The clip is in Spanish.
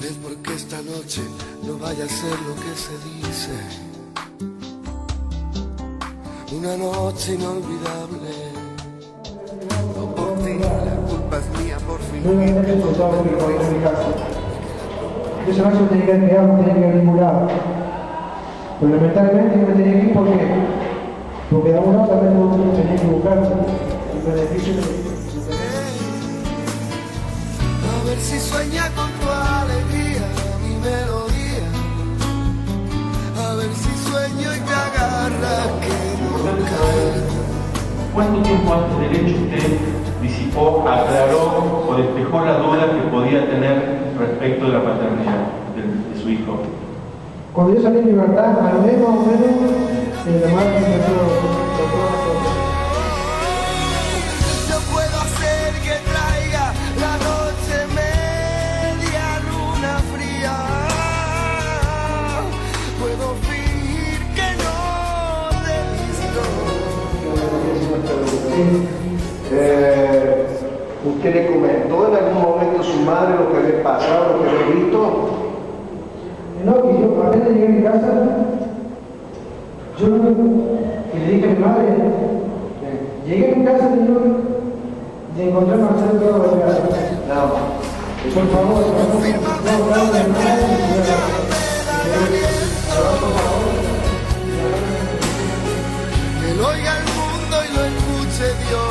Es porque esta noche no vaya a ser lo que se dice. Una noche inolvidable. No por ti, la culpa es mía por fingir que todo me lo hice. casa. Ese macho tenía que haber quedado, no tenía que ir a ningún lado. Pero lamentablemente yo me tenía que ir porque, porque de lado también uno tenía que buscar el beneficio de ver si sueña con tu alegría, mi melodía. A ver si sueño y te agarra que. ¿Cuánto tiempo antes del hecho usted disipó, aclaró o despejó la duda que podía tener respecto de la paternidad de, de su hijo? Cuando yo salí en libertad, al mes más o menos, eh, la madre me Eh, ¿Usted le comentó en algún momento a su madre lo que había pasado, lo que había visto? No, que yo apenas llegué a mi casa, yo no y le dije a mi madre, eh, llegué a mi casa y yo de encontrar a Marcelo todo lo que hace. No. Por favor, no, no, no, no, no, no, Que lo escuche